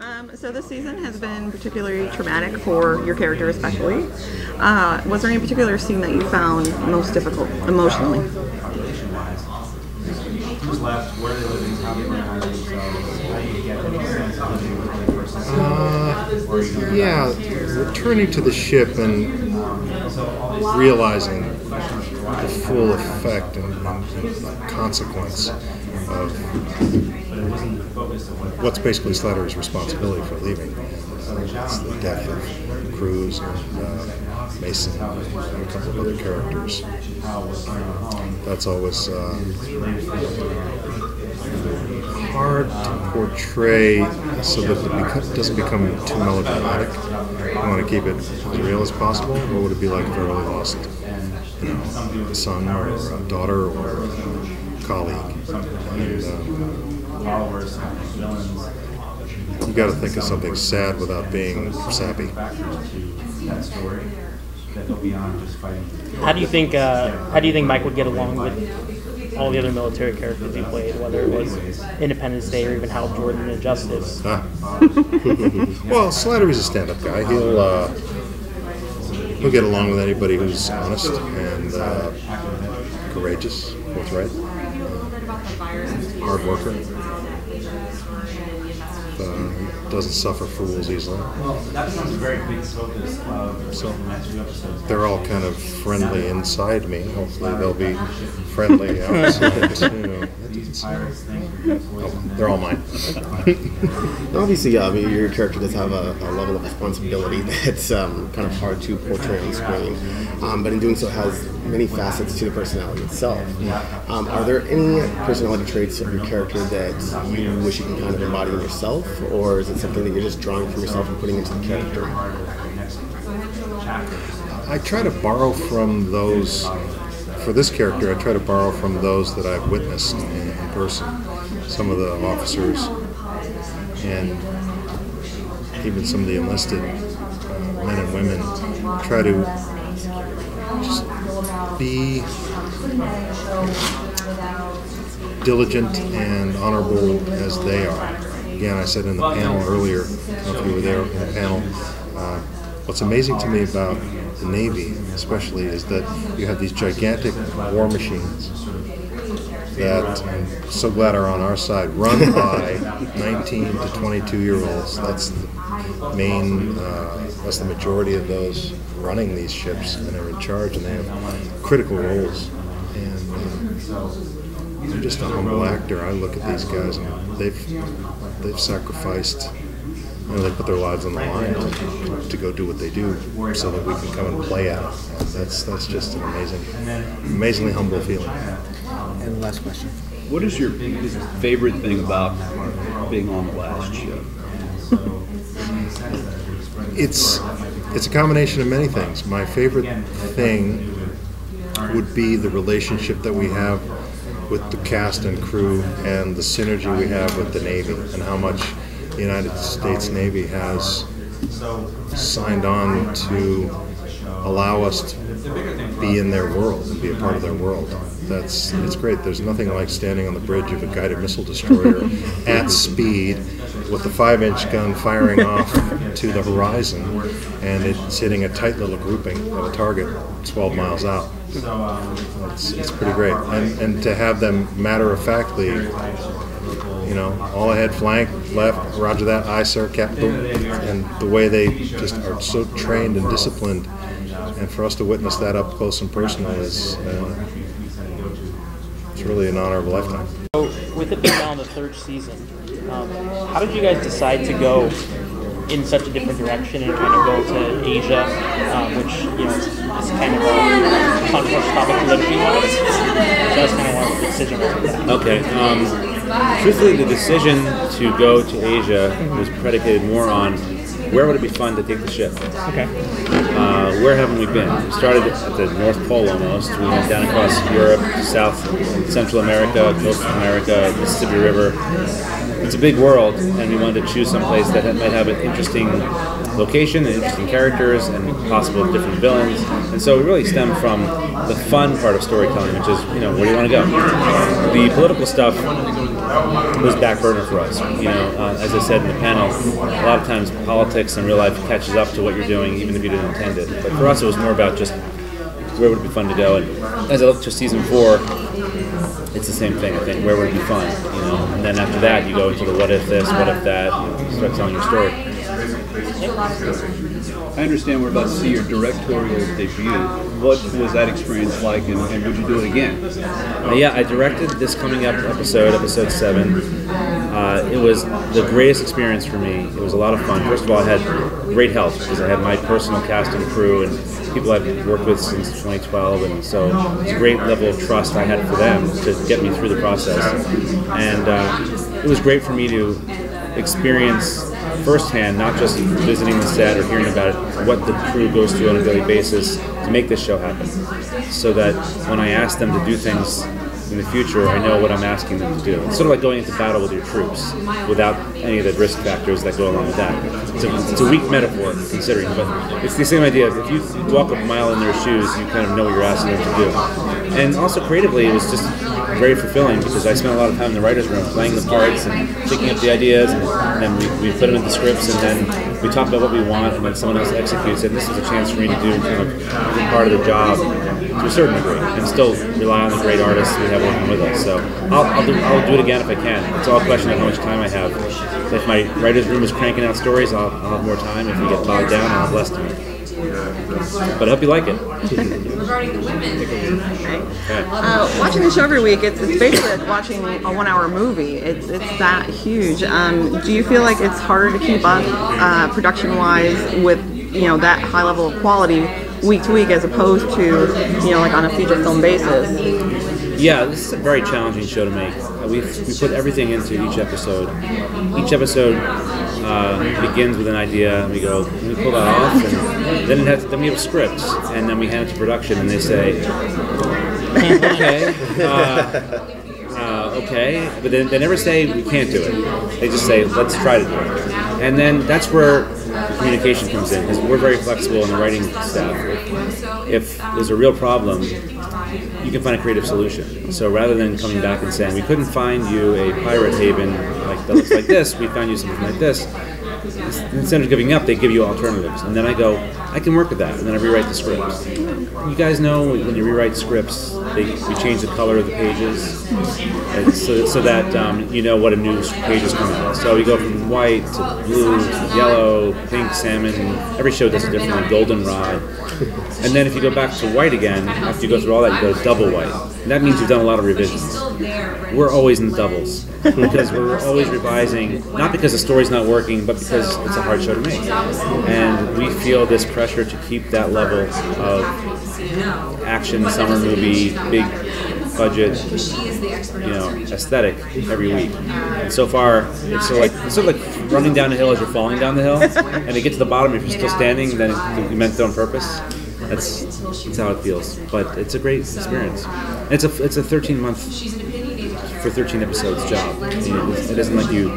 Um, so this season has been particularly traumatic for your character, especially. Uh, was there any particular scene that you found most difficult emotionally? Who's left? Where are they living? How they organize themselves? How do you get any sense of who the person is? Or are you gonna- Yeah, returning to the ship and realizing the full effect and, and consequence of what's basically Slattery's responsibility for leaving. Uh, it's the death of Cruz and uh, Mason and a couple of other characters. That's always uh, hard to portray so that it doesn't become too melodramatic. You want to keep it as real as possible. What would it be like if I really lost you know, a son or a daughter or a colleague? And, um, followers, villains, you got to think of something sad without being sappy. that story that go beyond just fighting. How do you think uh, How do you think Mike would get along with all the other military characters he played, whether it was Independence Day or even Hal Jordan in Justice? Ah. well, Slattery's a stand-up guy. He'll uh, he'll get along with anybody who's honest and uh, courageous, forthright, hard worker. Uh, doesn't suffer fools easily. Well, that becomes a very big focus of So- the next few episodes. They're all kind of friendly inside me. Hopefully, they'll be friendly outside too. These you're gonna They're all mine. Obviously, I mean, your character does have a, a level of responsibility that's um, kind of hard to portray on screen, um, but in doing so has many facets to the personality itself. Um, are there any personality traits of your character that you wish you can kind of embody in yourself, or is it something that you're just drawing from yourself and putting into the character? I try to borrow from those. For this character, I try to borrow from those that I've witnessed in, in person. Some of the officers, and even some of the enlisted uh, men and women, try to just be diligent and honorable as they are. Again, I said in the panel earlier, I don't know if you were there in the panel, uh, what's amazing to me about the Navy, especially, is that you have these gigantic war machines that I'm so glad are on our side, run by 19 to 22 year olds. That's the main, uh, that's the majority of those running these ships and are in charge, and they have critical roles. And uh, I'm just a humble actor. I look at these guys, and they've they've sacrificed. You know, they put their lives on the line to, to go do what they do, so that we can come and play at it. And that's that's just an amazing, amazingly humble feeling. And last question. What is your favorite thing about being on the last show? It's it's a combination of many things. My favorite thing would be the relationship that we have with the cast and crew and the synergy we have with the Navy and how much the United States Navy has signed on to allow us to be in their world and be a part of their world. That's it's great. There's nothing like standing on the bridge of a guided missile destroyer at speed with the five-inch gun firing off to the horizon, and it's hitting a tight little grouping of a target 12 miles out. It's, it's pretty great, and and to have them matter-of-factly you know, all ahead, flank, left, roger that, aye, sir, cap, boom. And the way they just are so trained and disciplined, and for us to witness that up close and personal is, uh, it's really an honor of a lifetime. With it being now in the third season, um, how did you guys decide to go in such a different direction and kind of go to Asia, um, which you know is, kind of a controversial topic politically wise? So that's kind of what the decision was. Okay. Um, truthfully, the decision to go to Asia was predicated more on where would it be fun to take the ship. Okay. Uh, where haven't we been? We started at the North Pole almost. We went down across Europe, South, Central America, Coast of America, Mississippi River. It's a big world, and we wanted to choose some place that might have an interesting location and interesting characters and possible different villains. And so it really stemmed from the fun part of storytelling, which is, you know, where do you want to go? The political stuff was back burner for us. You know, uh, as I said in the panel, a lot of times politics and real life catches up to what you're doing, even if you didn't intend it. But for us, it was more about just where would it be fun to go. And as I look to season four, it's the same thing. I think where would it be fun, you know? And then after that, you go into the what if this, what if that, and start telling your story. I understand we're about to see your directorial debut. What was that experience like, and, and would you do it again? Uh, yeah, I directed this coming up episode, episode seven. Uh, it was the greatest experience for me. It was a lot of fun. First of all, I had great help because I had my personal cast and crew and people I've worked with since 2012, and so it's a great level of trust I had for them to get me through the process. And uh, it was great for me to experience firsthand, not just visiting the set or hearing about it, what the crew goes through on a daily basis to make this show happen. So that when I ask them to do things in the future, I know what I'm asking them to do. It's sort of like going into battle with your troops without any of the risk factors that go along with that. It's a, it's a weak metaphor considering, but it's the same idea. If you walk a mile in their shoes, you kind of know what you're asking them to do. And also creatively, it was just very fulfilling because I spent a lot of time in the writer's room playing the parts and picking up the ideas, and, then we, we put them into scripts, and then we talk about what we want, and then someone else executes it. And this was a chance for me to do kind of part of the job to a certain degree, and still rely on the great artists we have working with us. So I'll, I'll, do, I'll do it again if I can. It's all a question of how much time I have. If my writer's room is cranking out stories, I'll, I'll have more time. If we get bogged down, I'll have less time. But I hope you like it. Okay. Uh, watching the show every week, it's, it's basically like watching a one-hour movie. It's it's that huge. Um, do you feel like it's harder to keep up uh, production-wise with you know that high level of quality week to week as opposed to you know like on a feature film basis? Yeah, this is a very challenging show to make. Uh, we we put everything into each episode. Each episode uh, begins with an idea, and we go, can we pull that off? And then it has, then we have scripts, and then we hand it to production, and they say, okay, uh, okay, but then they never say we can't do it. They just say let's try to do it, and then that's where the communication comes in because we're very flexible in the writing staff. If there's a real problem, you can find a creative solution. So rather than coming back and saying we couldn't find you a pirate haven like that looks like this, we found you something like this. Instead of giving up, they give you alternatives, and then I go, I can work with that, and then I rewrite the scripts. You guys know when you rewrite scripts, they, we change the color of the pages, so, so that um, you know what a new page is coming out. So we go from white to blue to yellow, pink, salmon. Every show does it differently. Goldenrod. And then if you go back to white again, after you go through all that, you go double white. And that means you've done a lot of revisions. We're always in the doubles because we're always revising, not because the story's not working, but because it's a hard show to make. And we feel this pressure to keep that level of action, summer movie, big budget, you know, aesthetic every week. And so far, it's sort of like it's sort of like running down a hill as you're falling down the hill, and to get to the bottom, if you're still standing, then you meant it on purpose. That's that's how it feels. But it's a great experience. It's a it's a 13 month for 13 episodes job. You know, it isn't like you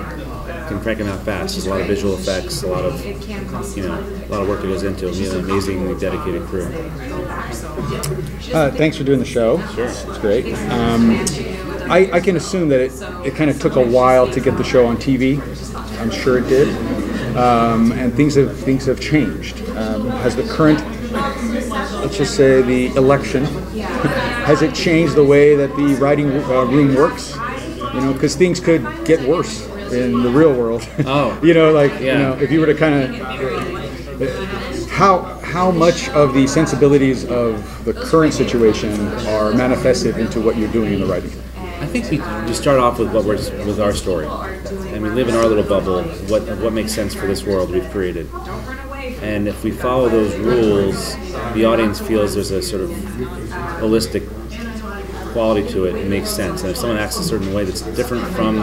can crank them out fast. There's a lot of visual effects, a lot of you know, a lot of work that goes into it. We have an amazingly dedicated crew. Uh, thanks for doing the show. Sure. It's great. Um, I, I can assume that it, it kind of took a while to get the show on TV. I'm sure it did. Um, and things have things have changed. Um, has the current, let's just say, the election, has it changed the way that the writing uh, room works? You know, because things could get worse in the real world. Oh. you know, like you know, if you were to kind of how how much of the sensibilities of the current situation are manifested into what you're doing in the writing? I think we, we start off with what we're with our story, and we live in our little bubble. What what makes sense for this world we've created, and if we follow those rules, the audience feels there's a sort of holistic quality to it. It makes sense, and if someone acts a certain way that's different from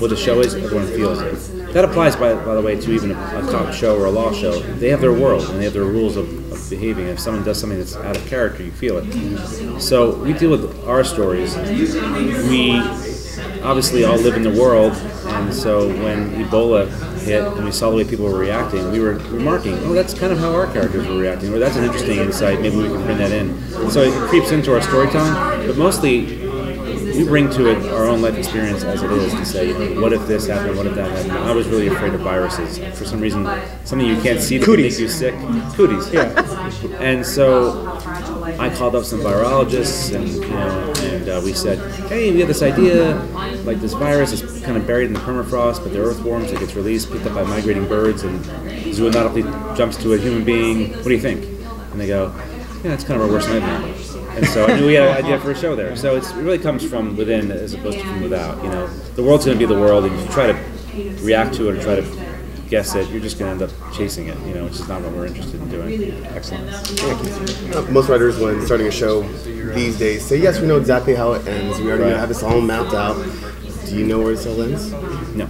what the show is, everyone feels it. That applies, by, by the way, to even a, a cop show or a law show. They have their world and they have their rules of, of behaving. If someone does something that's out of character, you feel it. So we deal with our stories. We obviously all live in the world, and so when Ebola hit and we saw the way people were reacting, we were remarking, oh, that's kind of how our characters were reacting, or that's an interesting insight, maybe we can bring that in. So it creeps into our storytelling, but mostly we bring to it our own life experience as it is to say, what if this happened, what if that happened. I was really afraid of viruses for some reason, something you can't see that can make you sick. Cooties, yeah. And so I called up some virologists, and you know, and uh, we said, hey, we have this idea, like this virus is kind of buried in the permafrost, but they're earthworms. It gets released, picked up by migrating birds, and zoonotically jumps to a human being. What do you think? And they go, yeah, it's kind of our worst nightmare. And so I knew we had an idea for a show there. So it's, it really comes from within as opposed to from without. You know, the world's going to be the world, and if you try to react to it or try to guess it, you're just going to end up chasing it. You know, which is not what we're interested in doing. Excellent. Uh, most writers, when starting a show these days, say, yes, we know exactly how it ends. We already Right. have this all mapped out. Do you know where this all ends? No.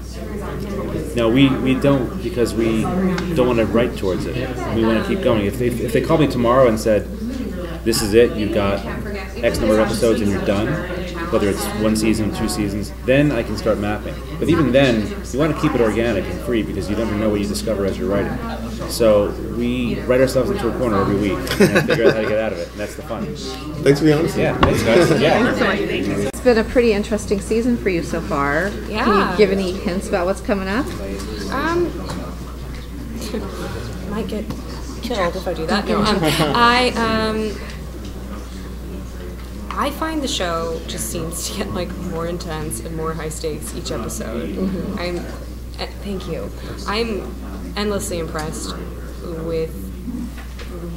No, we, we don't because we don't want to write towards it. We want to keep going. If they, if they called me tomorrow and said, this is it, you've got X number of episodes and you're done, whether it's one season, two seasons, then I can start mapping. But even then, you want to keep it organic and free because you never know what you discover as you're writing. So we write ourselves into a corner every week and figure out how to get out of it, and that's the fun. Thanks for the honesty. Yeah, thanks guys. Yeah. It's been a pretty interesting season for you so far. Yeah. Can you give any hints about what's coming up? Um, might get killed if I do that. No, um, I um, I find the show just seems to get like more intense and more high stakes each episode. I'm, uh, thank you. I'm endlessly impressed with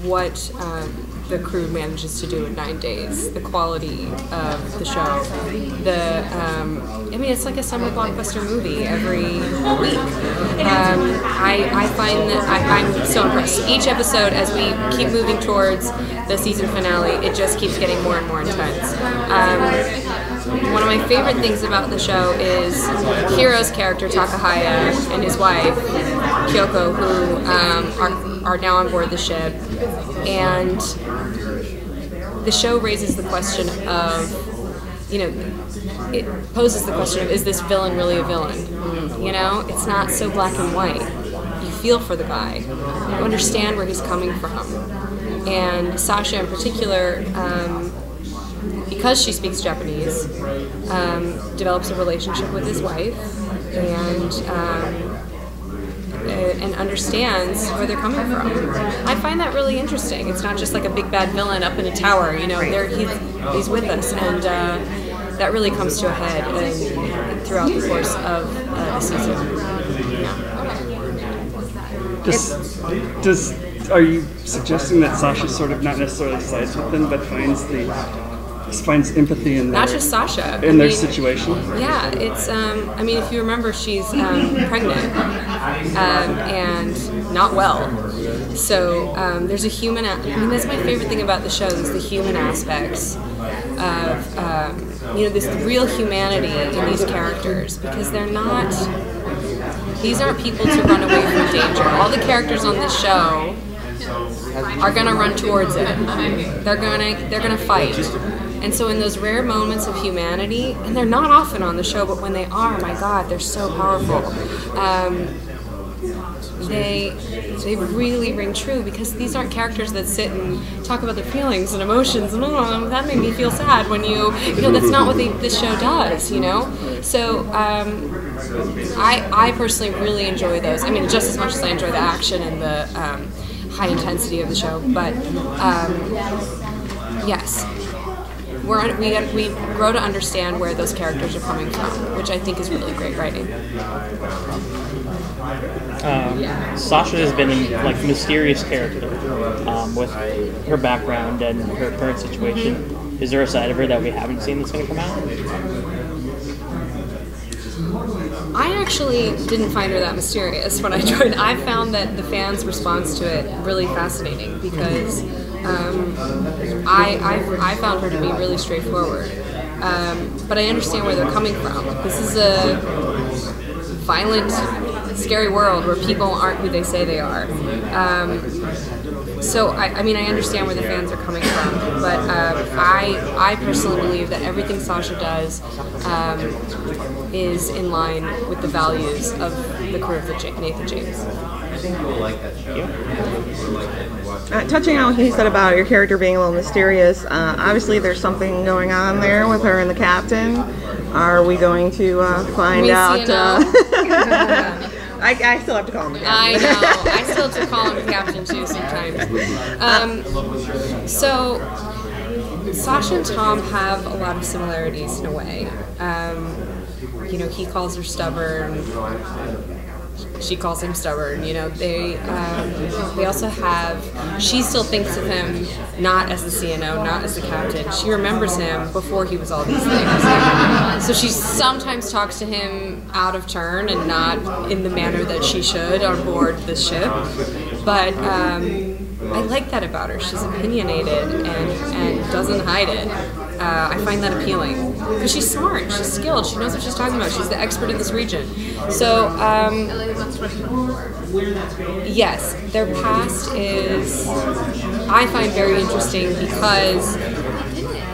what um, the crew manages to do in nine days. The quality of the show. The um, I mean, it's like a summer blockbuster movie every week. Um, I, I find that I, I'm so impressed. Each episode, as we keep moving towards the season finale, it just keeps getting more and more intense. Um, one of my favorite things about the show is Hiro's character Takehaya and his wife Kyoko, who um, are, are now on board the ship, and the show raises the question of, you know, it poses the question of is this villain really a villain? You know, it's not so black and white. You feel for the guy, you understand where he's coming from, and Sasha in particular. Um, because she speaks Japanese, um, develops a relationship with his wife and um, and understands where they're coming from. I find that really interesting. It's not just like a big bad villain up in a tower. You know, there he's he's with us, and uh, that really comes to a head and, throughout the course of uh, the season. Does, does are you suggesting that Sasha sort of not necessarily sides with them, but finds the finds empathy in their, Not just Sasha. in I their mean, situation? Yeah, it's. Um, I mean, if you remember, she's um, pregnant um, and not well. So um, there's a human. A- I mean, that's my favorite thing about the show is the human aspects of um, you know this real humanity in these characters because they're not. These aren't people to run away from danger. All the characters on this show are gonna run towards it. They're gonna they're gonna fight. And so in those rare moments of humanity, and they're not often on the show, but when they are, my God, they're so powerful. Um, they they really ring true because these aren't characters that sit and talk about their feelings and emotions and oh that made me feel sad when you you know that's not what they, this show does you know? So um, I I personally really enjoy those. I mean just as much as I enjoy the action and the um, high intensity of the show but um, yes we're, we, we grow to understand where those characters are coming from which I think is really great writing Um, Sasha has been a like mysterious character um, with her background and her current situation. Is there a side of her that we haven't seen that's going to come out? I actually didn't find her that mysterious when I joined. I found that the fans' response to it really fascinating because um, I, I I found her to be really straightforward. Um, but I understand where they're coming from. This is a violent scary world where people aren't who they say they are. Um, so I, I mean I understand where the fans are coming from, but um, I I personally believe that everything Sasha does um, is in line with the values of the crew of the Ja- Nathan James. Uh, touching on what you said about your character being a little mysterious, uh, obviously there's something going on there with her and the captain. Are we going to uh, find We out? Uh. I, I still have to call him the I know. I still have to call him captain too sometimes. Um, so Sasha and Tom have a lot of similarities in a way. Um, you know, he calls her stubborn. She calls him stubborn. You know, they um, they also have. She still thinks of him not as the CNO, not as the captain. She remembers him before he was all these things. So she sometimes talks to him out of turn and not in the manner that she should on board the ship. But um, I like that about her. She's opinionated and, and doesn't hide it. Uh, I find that appealing because she's smart, she's skilled, she knows what she's talking about. She's the expert in this region. So, um, yes, their past is I find very interesting because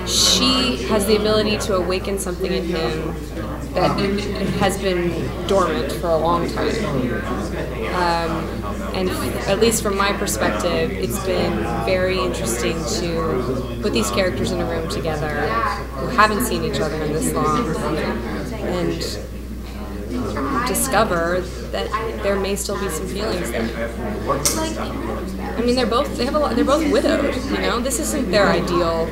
she has the ability to awaken something in him that has been dormant for a long time. Um, and at least from my perspective, it's been very interesting to put these characters in a room together who haven't seen each other in this long and discover that there may still be some feelings there. I mean, they're both they have a lot. They're both widowed. You know, this isn't their ideal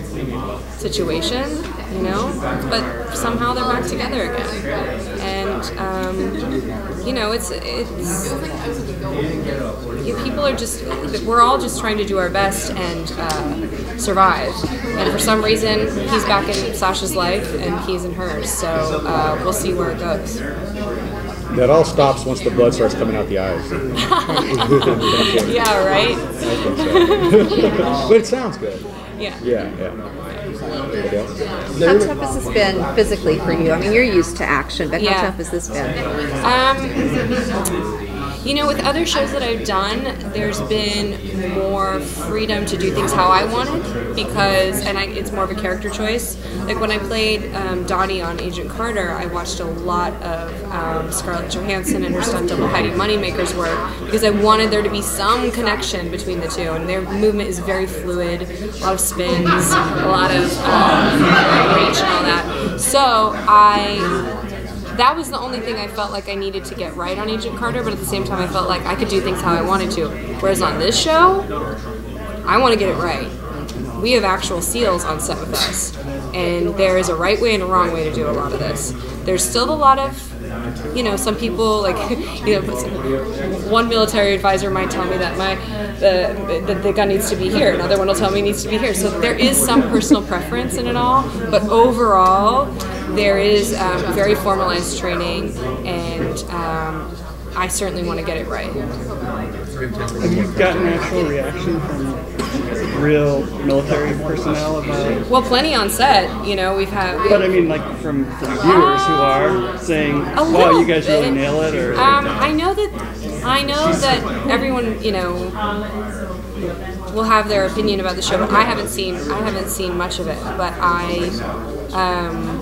situation. You know, but somehow they're back together again, and um, you know, it's it's people are just we're all just trying to do our best and uh, survive. And for some reason, he's back in Sasha's life and he's in hers. So uh, we'll see where it goes. That all stops once the blood starts coming out the eyes. yeah, right. but it sounds good. Yeah. Yeah, yeah. How tough has this been physically for you? I mean, you're used to action, but Yeah. how tough has this been? Um, you know, with other shows that I've done, there's been more freedom to do things how I wanted because, and I, it's more of a character choice. Like when I played um, Dottie on Agent Carter, I watched a lot of um, Scarlett Johansson and her stunt double Heidi Moneymaker's work because I wanted there to be some connection between the two, and their movement is very fluid, a lot of spins, a lot of um, range and all that. So I that was the only thing I felt like I needed to get right on Agent Carter, but at the same time, I felt like I could do things how I wanted to. Whereas on this show, I want to get it right. We have actual SEALs on set with us, and there is a right way and a wrong way to do a lot of this. There's still a lot of, you know, some people like, you know, one military advisor might tell me that my the, the, the gun needs to be here. Another one will tell me needs to be here. So there is some personal preference in it all, but overall, there is um, very formalized training, and um, I certainly want to get it right. Have you gotten actual reaction from real military personnel about? Well, plenty on set. You know, we've had. But I mean, like from, from viewers who are saying, A "Wow, you guys really bit. nail it," or Um, I know that I know that everyone, you know, will have their opinion about the show, but I haven't seen I haven't seen much of it. But I, um,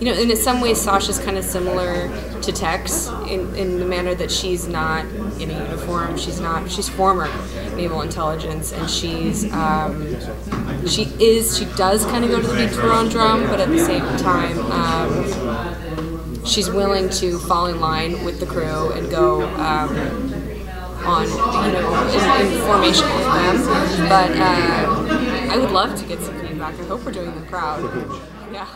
you know, in some ways, Sasha's kind of similar to Tex in, in the manner that she's not in a uniform. She's not. She's former naval intelligence, and she's um, she is. She does kind of go to the beat to drum, but at the same time. Um, she's willing to fall in line with the crew and go um, on, you know, in, in formation with them. But uh, I would love to get some feedback. I hope we're doing them proud. Yeah.